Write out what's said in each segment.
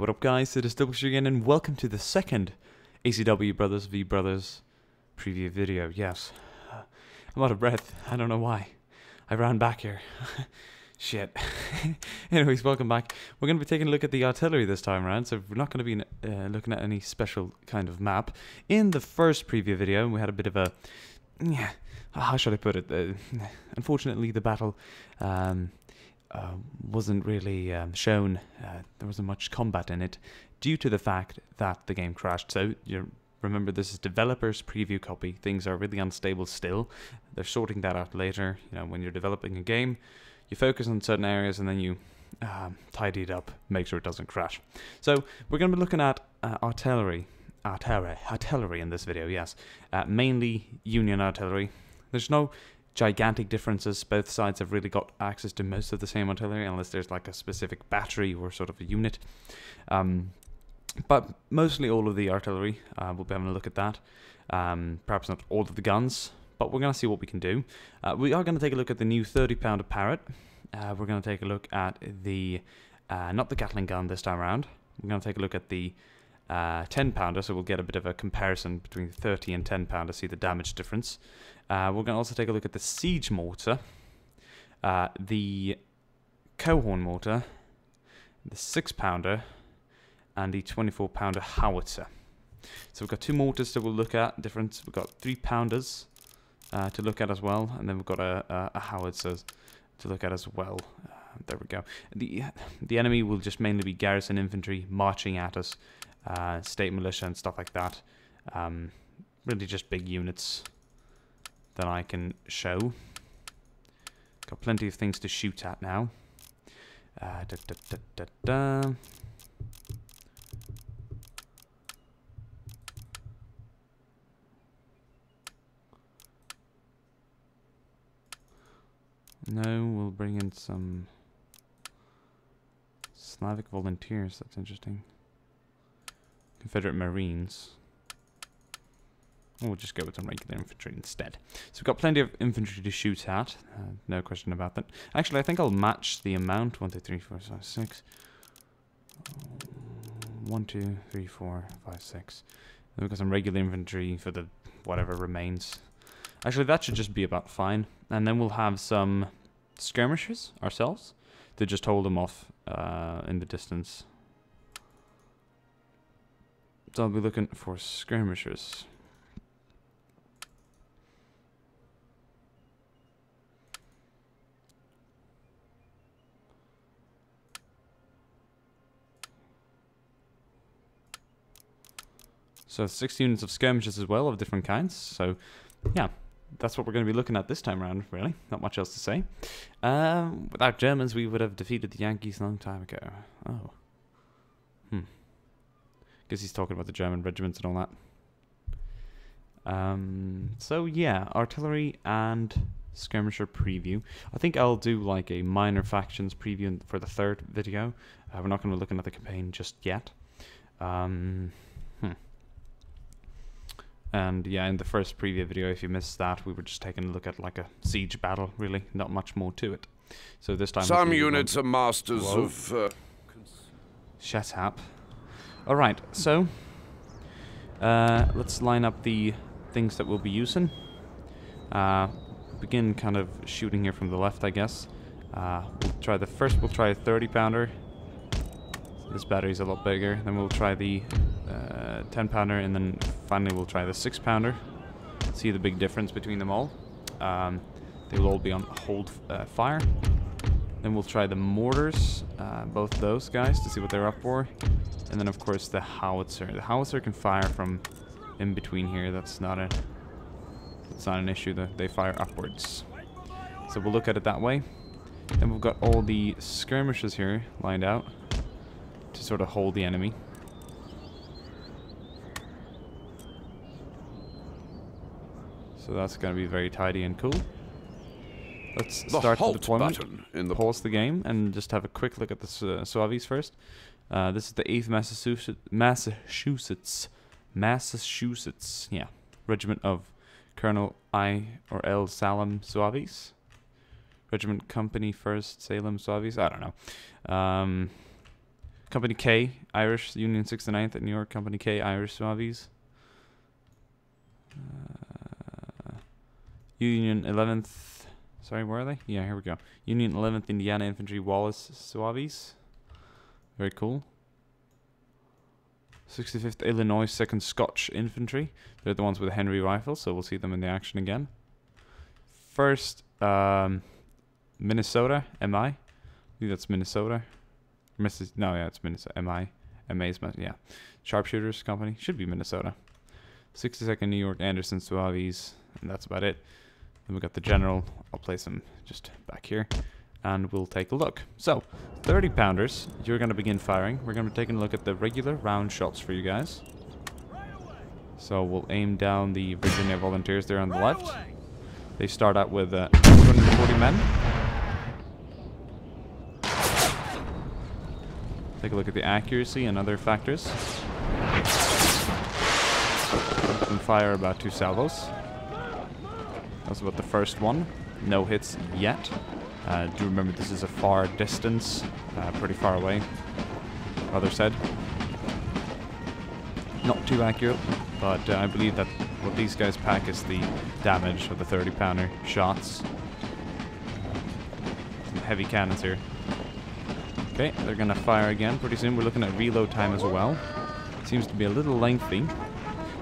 What up, guys? It is Diplex again, and welcome to the second ACW Brothers v Brothers preview video. Yes, I'm out of breath. I don't know why. I ran back here. Shit. Anyways, welcome back. We're going to be taking a look at the artillery this time around, so we're not going to be uh, looking at any special kind of map. In the first preview video, we had a bit of a... Yeah, how should I put it? Uh, unfortunately, the battle... Um, uh, wasn't really um, shown. Uh, there wasn't much combat in it due to the fact that the game crashed. So you remember this is developers preview copy. Things are really unstable still. They're sorting that out later. You know, when you're developing a game, you focus on certain areas and then you um, tidy it up, make sure it doesn't crash. So we're going to be looking at uh, artillery. Artillery, artillery in this video, yes. Uh, mainly Union artillery. There's no gigantic differences. Both sides have really got access to most of the same artillery, unless there's like a specific battery or sort of a unit. Um, but mostly all of the artillery, uh, we'll be having a look at that. Um, perhaps not all of the guns, but we're going to see what we can do. Uh, we are going to take a look at the new 30 pounder Parrott. Uh, we're going to take a look at the, uh, not the Gatling gun this time around. We're going to take a look at the uh, 10 pounder, so we'll get a bit of a comparison between 30 and 10 pounder, to see the damage difference. Uh, we're going to also take a look at the siege mortar, uh, the Coehorn mortar, the 6 pounder, and the 24 pounder howitzer. So we've got two mortars that we'll look at, different. We've got 3 pounders uh, to look at as well, and then we've got a, a, a howitzer to look at as well. Uh, there we go. The, the enemy will just mainly be garrison infantry marching at us, uh, state militia and stuff like that. Um, really just big units that I can show. Got plenty of things to shoot at now. Uh, da, da, da, No, we'll bring in some Slavic volunteers. That's interesting. Confederate Marines. We'll just go with some regular infantry instead. So we've got plenty of infantry to shoot at. Uh, no question about that. Actually, I think I'll match the amount. 1, 2, 3, 4, 5, 6. 1, 2, 3, 4, 5, 6. Then we've got some regular infantry for the whatever remains. Actually, that should just be about fine. And then we'll have some skirmishers ourselves to just hold them off uh, in the distance. So I'll be looking for skirmishers. So six units of skirmishes as well of different kinds. So yeah, that's what we're going to be looking at this time around, really. Not much else to say. Um, without Germans, we would have defeated the Yankees a long time ago. Oh. Hmm. Guess he's talking about the German regiments and all that. Um, so yeah, artillery and skirmisher preview. I think I'll do like a minor factions preview for the third video. Uh, we're not going to be looking at the campaign just yet. Um, and yeah, in the first preview video, if you missed that, we were just taking a look at like a siege battle, really. Not much more to it. So this time... Some units are masters Whoa. of... Uh... Shut up. Alright, so... Uh, let's line up the things that we'll be using. Uh, begin kind of shooting here from the left, I guess. Uh, we'll try the first, we'll try a 30 pounder. This battery's a lot bigger. Then we'll try the uh, 10 pounder and then finally we'll try the 6 pounder. See the big difference between them all. Um, they will all be on hold uh, fire. Then we'll try the mortars, uh, both those guys, to see what they're up for. And then of course the howitzer. The howitzer can fire from in between here. That's not a that's not an issue. They fire upwards. So we'll look at it that way. Then we've got all the skirmishes here lined out to sort of hold the enemy. So that's going to be very tidy and cool. Let's the start the deployment, in the pause the game, and just have a quick look at the uh, Zouaves first. Uh, this is the 8th Massachusetts, Massachusetts, Massachusetts, yeah, Regiment of Colonel I or L. Salem Zouaves. Regiment Company 1st Salem Zouaves, I don't know. Um, Company K, Irish, Union 69th at New York, Company K, Irish Zouaves. Uh, Union 11th, sorry, where are they? Yeah, here we go. Union 11th Indiana Infantry, Wallace Zouaves. Very cool. 65th Illinois 2nd Scotch Infantry. They're the ones with Henry rifles, so we'll see them in the action again. First, um, Minnesota, MI. I think that's Minnesota. Missis no, yeah, it's Minnesota. MI. MA's, yeah. Sharpshooters Company. Should be Minnesota. 62nd New York Anderson Zouaves. And that's about it. Then we got the General. I'll place him just back here. And we'll take a look. So, 30 pounders. You're going to begin firing. We're going to be taking a look at the regular round shots for you guys. So we'll aim down the Virginia Volunteers there on the left. They start out with uh, 240 men. Take a look at the accuracy and other factors. Open fire about two salvos. That's about the first one. No hits yet. Uh, do remember this is a far distance, uh, pretty far away. Other said. Not too accurate, but uh, I believe that what these guys pack is the damage of the 30 pounder shots. Some heavy cannons here. Okay, they're gonna fire again pretty soon. We're looking at reload time as well. Seems to be a little lengthy.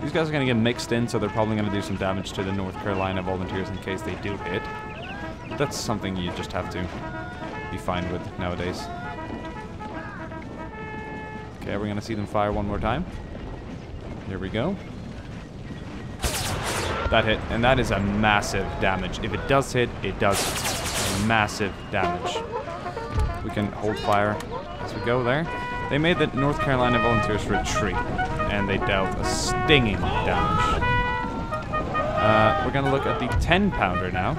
These guys are gonna get mixed in, so they're probably gonna do some damage to the North Carolina volunteers in case they do hit. That's something you just have to be fine with nowadays. Okay, we're gonna see them fire one more time. Here we go. That hit, and that is a massive damage. If it does hit, it does massive damage. We can hold fire as we go there. They made the North Carolina Volunteers retreat, and they dealt a stinging damage. Uh, we're gonna look at the 10 pounder now.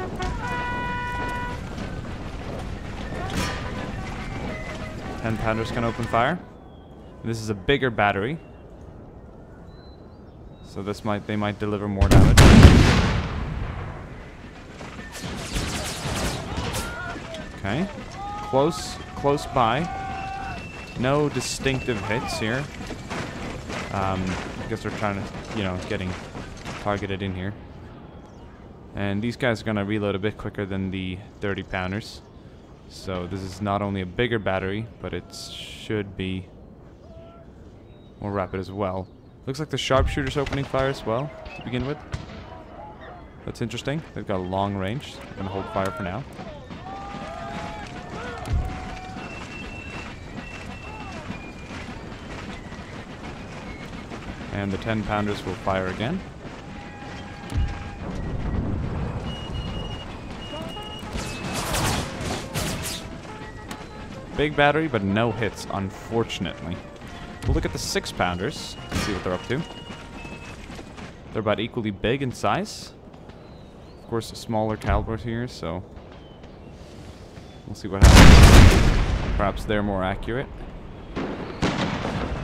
Ten pounders can open fire. This is a bigger battery, so this might they might deliver more damage. Okay. Close close by. No distinctive hits here. Um, I guess they're trying to, you know, getting targeted in here. And these guys are going to reload a bit quicker than the 30 pounders. So this is not only a bigger battery, but it should be more rapid as well. Looks like the sharpshooters opening fire as well to begin with. That's interesting. They've got a long range. They're going to hold fire for now. And the 10 pounders will fire again. Big battery, but no hits, unfortunately. We'll look at the 6 pounders, see what they're up to. They're about equally big in size. Of course, a smaller caliber here, so we'll see what happens. Perhaps they're more accurate.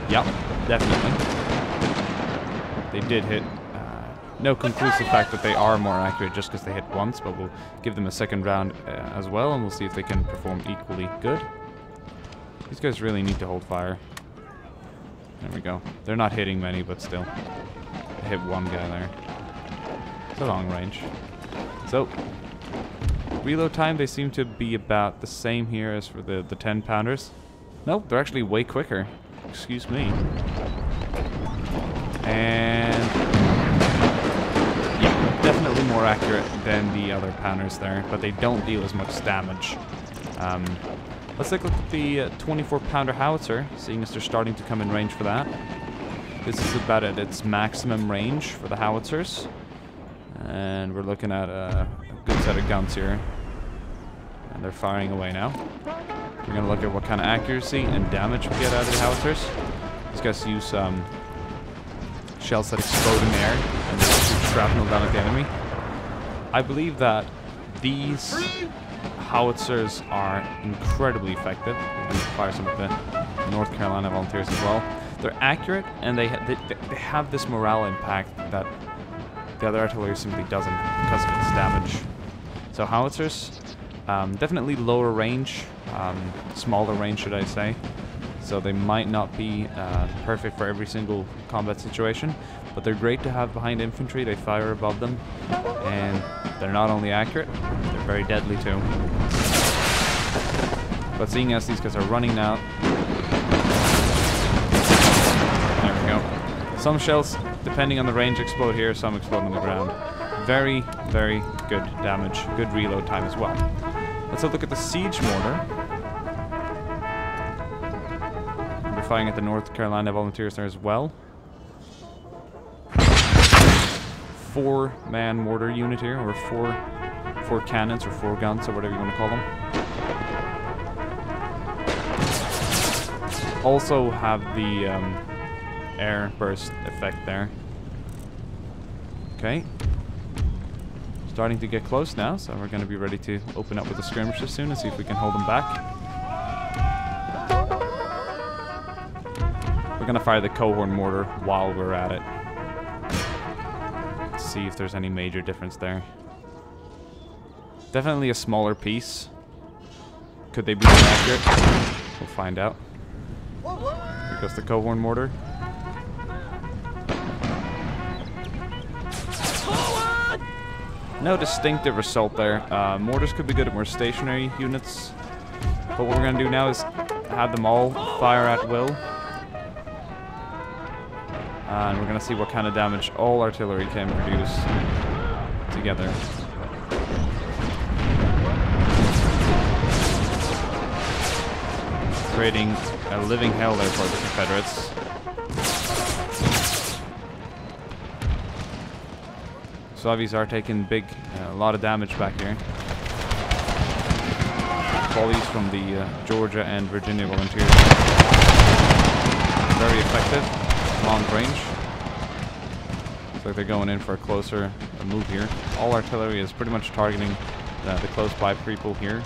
Yep, definitely. They did hit. Uh, no conclusive fact that they are more accurate just because they hit once, but we'll give them a second round uh, as well, and we'll see if they can perform equally good. These guys really need to hold fire. There we go. They're not hitting many, but still. Hit one guy there. It's a long range. So, reload time, they seem to be about the same here as for the, the 10 pounders. Nope, they're actually way quicker. Excuse me. And yeah, definitely more accurate than the other pounders there, but they don't deal as much damage. Um, let's take a look at the uh, 24 pounder howitzer, seeing as they're starting to come in range for that. This is about at its maximum range for the howitzers. And we're looking at a, a good set of guns here. And they're firing away now. We're going to look at what kind of accuracy and damage we get out of the howitzers. These guys use um, shells that explode in the air and shoot shrapnel down at the enemy. I believe that these howitzers are incredibly effective. We fire some of the North Carolina volunteers as well. They're accurate and they, ha they, they have this morale impact that the other artillery simply doesn't because of its damage. So howitzers, um, definitely lower range, um, smaller range should I say. So they might not be uh, perfect for every single combat situation, but they're great to have behind infantry. They fire above them, and they're not only accurate, they're very deadly too. But seeing as these guys are running now, there we go. Some shells, depending on the range, explode here, some explode on the ground. Very, very good damage, good reload time as well. Let's have a look at the siege mortar. Firing at the North Carolina Volunteers there as well. Four man mortar unit here, or four four cannons or four guns or whatever you want to call them. Also have the um, air burst effect there. Okay. Starting to get close now, so we're going to be ready to open up with the skirmishes soon and see if we can hold them back. We're to fire the Coehorn mortar while we're at it. Let's see if there's any major difference there. Definitely a smaller piece. Could they be more accurate? We'll find out. Here goes the Coehorn mortar. No distinctive result there. Uh, mortars could be good at more stationary units. But what we're going to do now is have them all fire at will. And we're going to see what kind of damage all artillery can produce together. Creating a living hell there for the Confederates. Slavies are taking big, uh, a lot of damage back here. Volleys from the uh, Georgia and Virginia volunteers. Very effective, long range. Looks like they're going in for a closer move here. All artillery is pretty much targeting uh, the close by people here.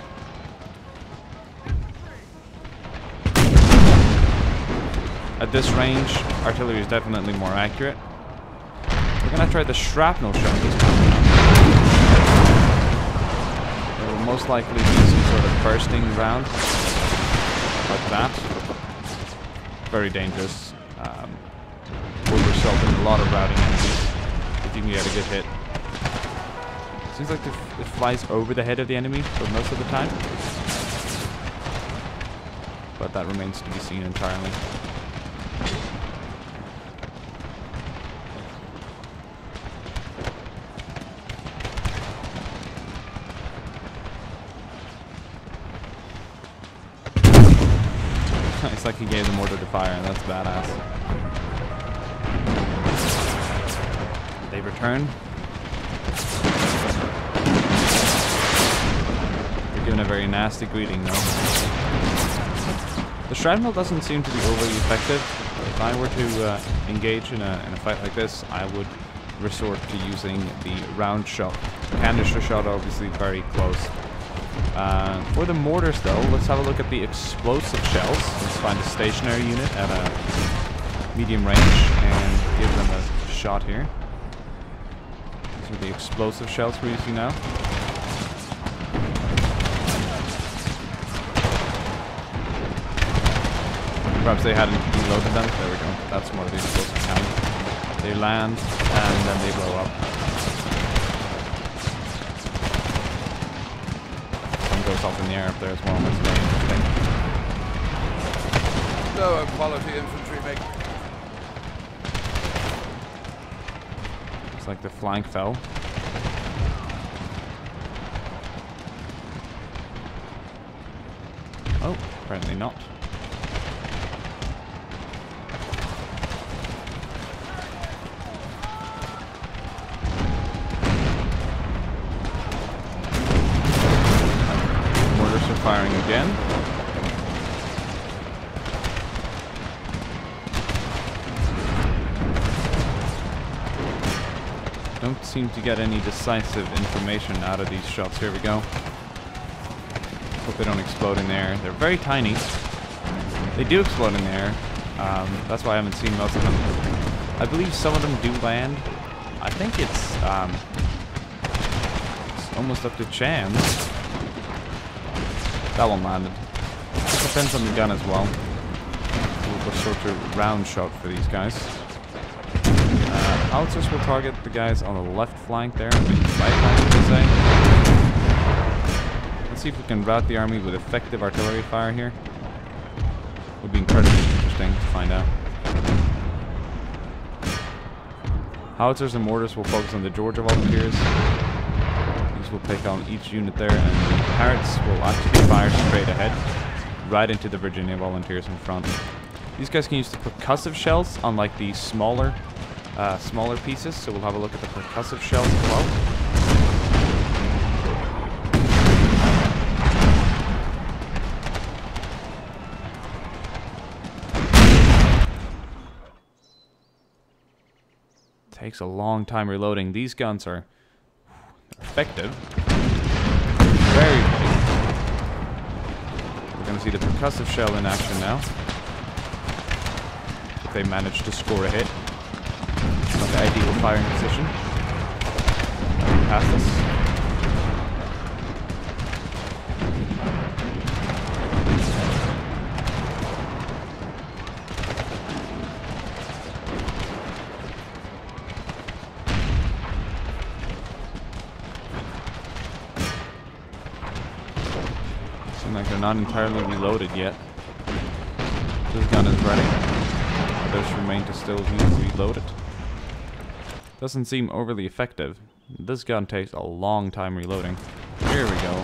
At this range, artillery is definitely more accurate. We're gonna try the shrapnel shot this time. It will most likely be some sort of bursting round. Like that. Very dangerous. Um, result in a lot of routing enemies if you can get a good hit. Seems like it flies over the head of the enemy for most of the time. But that remains to be seen entirely. it's like he gave them order to fire, and that's badass. They return. They're giving a very nasty greeting, though. The shrapnel doesn't seem to be overly effective. If I were to uh, engage in a, in a fight like this, I would resort to using the round shot. Canister shot, obviously, very close. Uh, for the mortars, though, let's have a look at the explosive shells. Let's find a stationary unit at a medium range and give them a shot here. Are the explosive shells we're using now. Perhaps they hadn't reloaded them. There we go. That's one of the explosive cannons. They land and then they blow up. goes off in the air up there as well. That's very interesting. Lower quality infantry make. Like the flank fell. Oh, apparently not. Seem to get any decisive information out of these shots. Here we go. Hope they don't explode in there. They're very tiny. They do explode in there. Um, that's why I haven't seen most of them. I believe some of them do land. I think it's, um, it's almost up to chance. That one landed. It depends on the gun as well. What sort of round shot for these guys. Howitzers will target the guys on the left flank there, the right flank. Let's see if we can rout the army with effective artillery fire here. Would be incredibly interesting to find out. Howitzers and mortars will focus on the Georgia volunteers. These will take on each unit there, and the Parrotts will actually fire straight ahead, right into the Virginia volunteers in front. These guys can use the percussive shells unlike the smaller, uh, smaller pieces. So we'll have a look at the percussive shells as well. Takes a long time reloading. These guns are effective. Very big. We're going to see the percussive shell in action now. If they manage to score a hit. Not the ideal firing position. Past us. Seem like they're not entirely reloaded yet. This gun is ready. Others remain to still be reloaded. Doesn't seem overly effective. This gun takes a long time reloading. Here we go.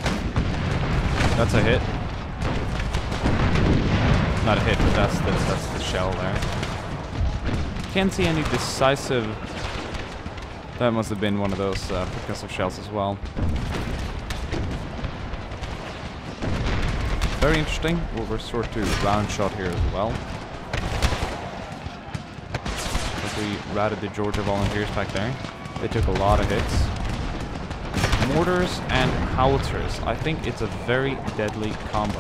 That's a hit. Not a hit, but that's the that's the shell there. Can't see any decisive. That must have been one of those uh, percussive shells as well. Very interesting. We'll resort to round shot here as well. Routed the Georgia volunteers back there. They took a lot of hits. Mortars and howitzers. I think it's a very deadly combo.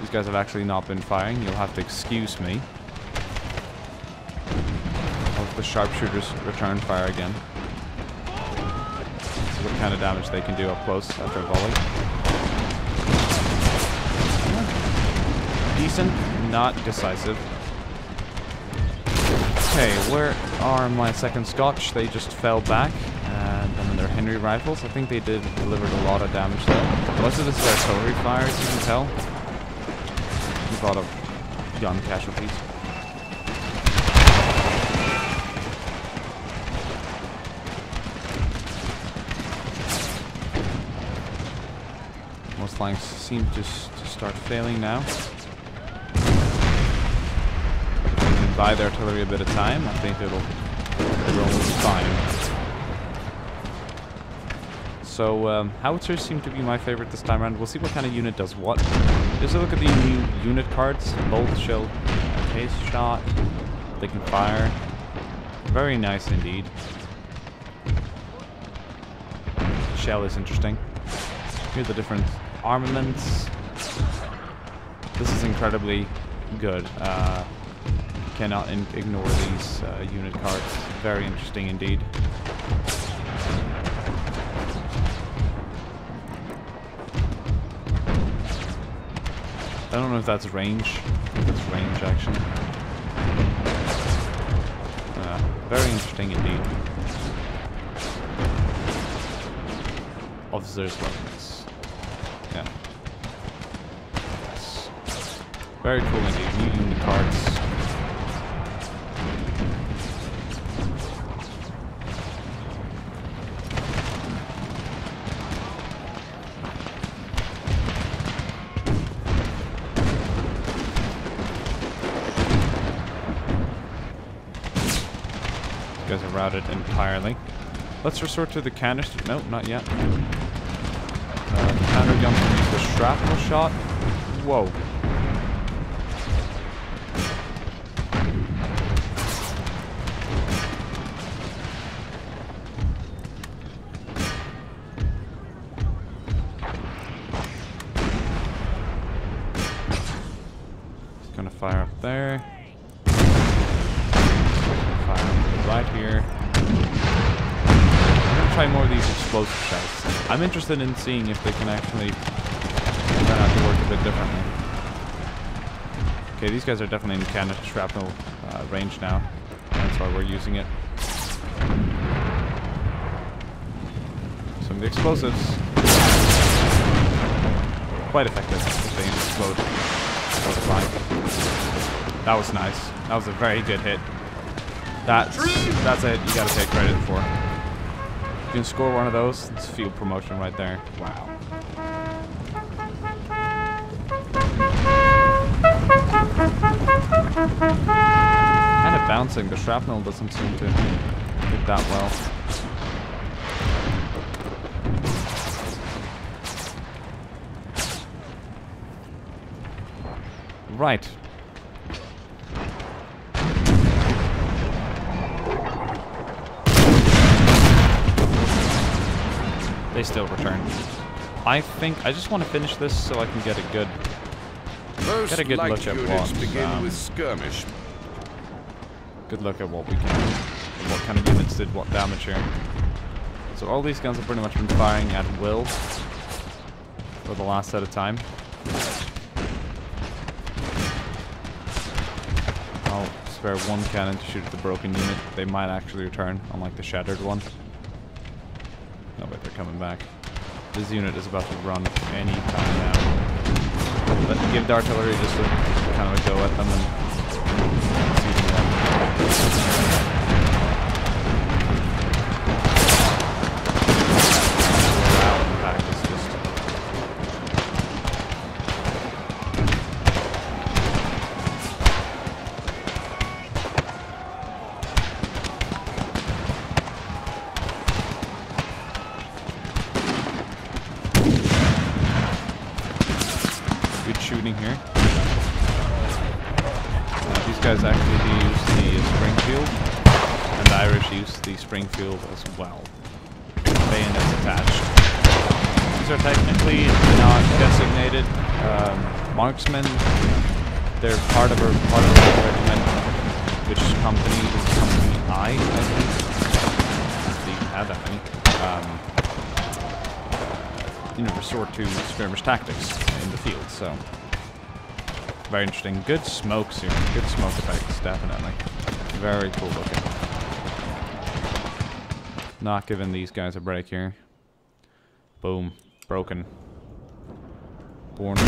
These guys have actually not been firing. You'll have to excuse me. The sharpshooters return fire again see what kind of damage they can do up close after a volley. Decent, not decisive. Okay, where are my second Scotch? They just fell back. And then their Henry rifles. I think they did delivered a lot of damage though. Most of this is artillery fire, as you can tell. A lot of gun casualties. Most flanks seem to, to start failing now. Buy the artillery a bit of time, I think it'll be fine. So um, howitzers seem to be my favorite this time around. We'll see what kind of unit does what. Just a look at the new unit cards. Bolt shell, case shot. They can fire. Very nice indeed. Shell is interesting. Here are the different armaments. This is incredibly good. Uh, cannot ignore these uh, unit cards. Very interesting indeed. I don't know if that's range. It's range actually. Uh, very interesting indeed. Officers' weapons. Yeah. Very cool indeed. New unit cards. Routed entirely. Let's resort to the canister. Nope, not yet. Uh, counter gun can the shrapnel shot. Whoa. Just gonna fire up there. Fire up right here. I'm gonna try more of these explosive shells. I'm interested in seeing if they can actually turn out to work a bit differently. Okay, these guys are definitely in cannon shrapnel uh, range now. That's why we're using it. Some of the explosives. Quite effective if they explode. That. That was nice. That was a very good hit. That's that's it. You gotta take credit for. You can score one of those. It's field promotion right there. Wow. Kind of bouncing. The shrapnel doesn't seem to hit that well. Right. They still return. I think I just want to finish this so I can get a good Most Get a good look at what, begin um, with skirmish. good look at what we can, what kind of units did what damage here. So all these guns have pretty much been firing at will for the last set of time. I'll spare one cannon to shoot at the broken unit. They might actually return, unlike the shattered one. They're coming back. This unit is about to run any time now. Give the artillery just a kind of a go at them guys actually use the Springfield, and the Irish use the Springfield as well. Bayonets attached. These are technically not designated um, marksmen. They're part of a part of a regiment. Which company is company I? I think. They have that many. Um, you know, resort to skirmish tactics in the field, so very interesting. Good smokes here. Good smoke effects, definitely. Very cool looking. Not giving these guys a break here. Boom. Broken. Born.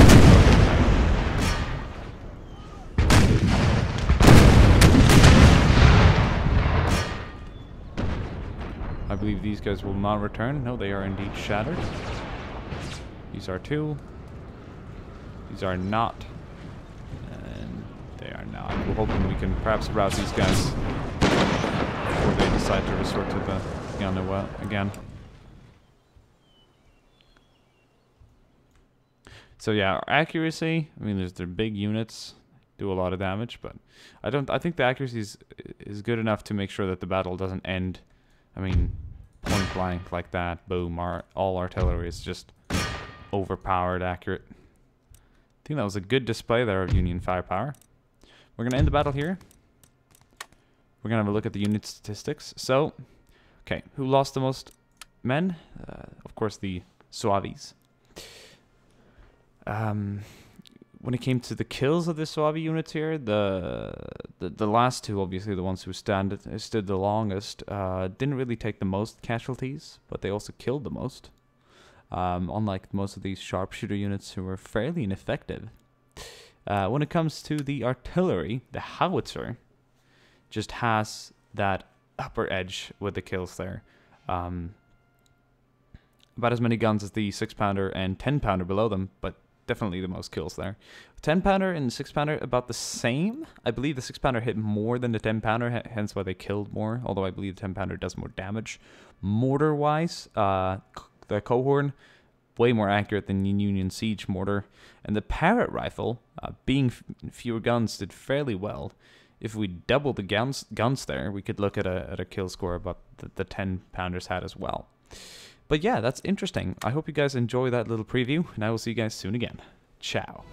I believe these guys will not return. No, they are indeed shattered. These are two. These are not. Are not. We're hoping we can perhaps rouse these guys before they decide to resort to the well again. So yeah, accuracy. I mean, there's they're big units, do a lot of damage, but I don't. I think the accuracy is is good enough to make sure that the battle doesn't end. I mean, point blank like that. Boom! Our, all artillery is just overpowered, accurate. I think that was a good display there of Union firepower. We're gonna end the battle here. We're gonna have a look at the unit statistics. So, okay, who lost the most men? Uh, of course, the Zouaves. Um, when it came to the kills of the Zouave units here, the, the the last two, obviously the ones who stand stood the longest, uh, didn't really take the most casualties, but they also killed the most. Um, unlike most of these sharpshooter units who were fairly ineffective. Uh, when it comes to the artillery, the howitzer just has that upper edge with the kills there. Um, about as many guns as the six pounder and ten pounder below them, but definitely the most kills there. Ten pounder and six pounder about the same. I believe the six pounder hit more than the ten pounder, hence why they killed more. Although I believe the ten pounder does more damage. Mortar wise, uh, the Coehorn way more accurate than the Union Siege mortar, and the Parrott rifle, uh, being f- fewer guns, did fairly well. If we double the guns guns there, we could look at a at a kill score about the, the ten pounders had as well. But yeah, that's interesting. I hope you guys enjoy that little preview, and I will see you guys soon again. Ciao.